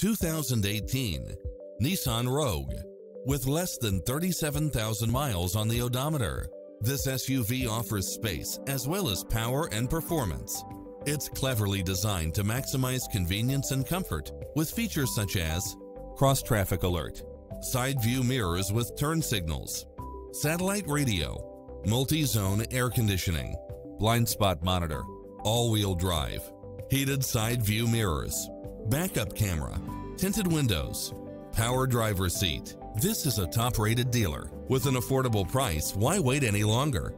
2018 Nissan Rogue. With less than 37,000 miles on the odometer, this SUV offers space as well as power and performance. It's cleverly designed to maximize convenience and comfort with features such as cross-traffic alert, side view mirrors with turn signals, satellite radio, multi-zone air conditioning, blind spot monitor, all-wheel drive, heated side view mirrors, backup camera, tinted windows, power driver seat. This is a top-rated dealer. With an affordable price, why wait any longer?